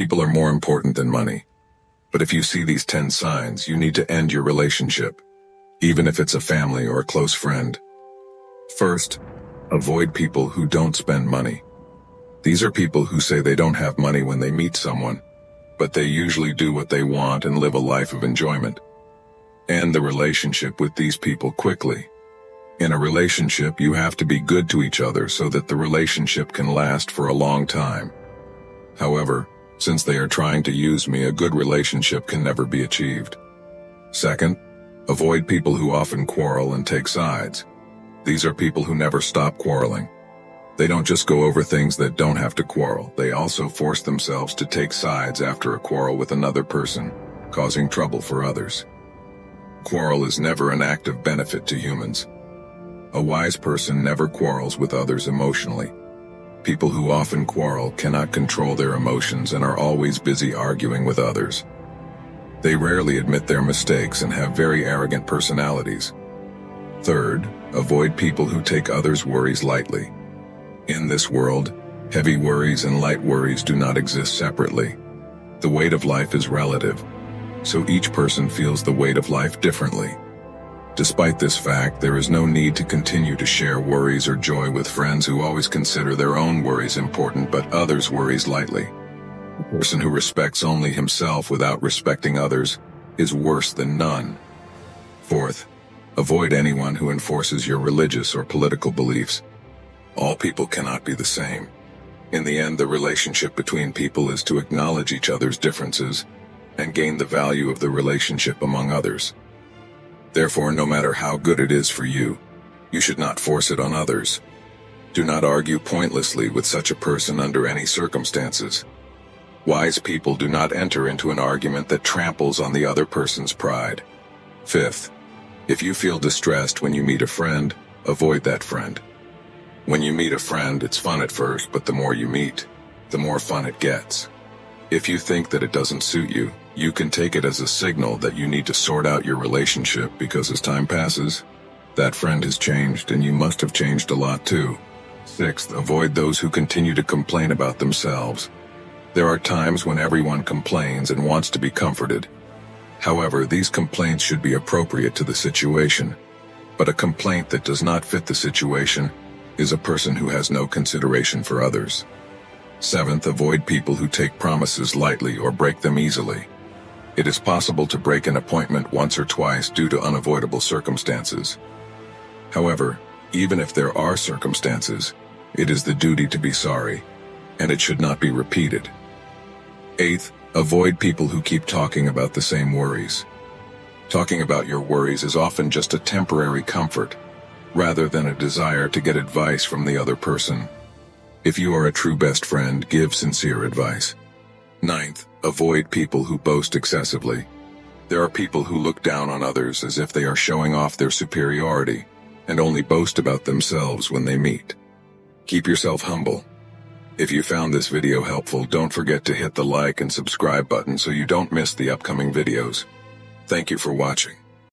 People are more important than money. But if you see these 10 signs, you need to end your relationship, even if it's a family or a close friend. First, avoid people who don't spend money. These are people who say they don't have money when they meet someone, but they usually do what they want and live a life of enjoyment. End the relationship with these people quickly. In a relationship, you have to be good to each other so that the relationship can last for a long time. However, since they are trying to use me, a good relationship can never be achieved. Second, avoid people who often quarrel and take sides. These are people who never stop quarreling. They don't just go over things that don't have to quarrel, they also force themselves to take sides after a quarrel with another person, causing trouble for others. Quarrel is never an act of benefit to humans. A wise person never quarrels with others emotionally. People who often quarrel cannot control their emotions and are always busy arguing with others. They rarely admit their mistakes and have very arrogant personalities. Third, avoid people who take others' worries lightly. In this world, heavy worries and light worries do not exist separately. The weight of life is relative, so each person feels the weight of life differently. Despite this fact, there is no need to continue to share worries or joy with friends who always consider their own worries important but others' worries lightly. A person who respects only himself without respecting others is worse than none. Fourth, avoid anyone who enforces your religious or political beliefs. All people cannot be the same. In the end, the relationship between people is to acknowledge each other's differences and gain the value of the relationship among others. Therefore, no matter how good it is for you, you should not force it on others. Do not argue pointlessly with such a person under any circumstances. Wise people do not enter into an argument that tramples on the other person's pride. Fifth, if you feel distressed when you meet a friend, avoid that friend. When you meet a friend, it's fun at first, but the more you meet, the more fun it gets. If you think that it doesn't suit you, you can take it as a signal that you need to sort out your relationship because as time passes, that friend has changed and you must have changed a lot too. Sixth, avoid those who continue to complain about themselves. There are times when everyone complains and wants to be comforted. However, these complaints should be appropriate to the situation. But a complaint that does not fit the situation is a person who has no consideration for others. Seventh, avoid people who take promises lightly or break them easily. It is possible to break an appointment once or twice due to unavoidable circumstances. However, even if there are circumstances, it is the duty to be sorry, and it should not be repeated. Eighth, avoid people who keep talking about the same worries. Talking about your worries is often just a temporary comfort, rather than a desire to get advice from the other person. If you are a true best friend, give sincere advice. Ninth, avoid people who boast excessively. There are people who look down on others as if they are showing off their superiority and only boast about themselves when they meet. Keep yourself humble. If you found this video helpful, don't forget to hit the like and subscribe button so you don't miss the upcoming videos. Thank you for watching.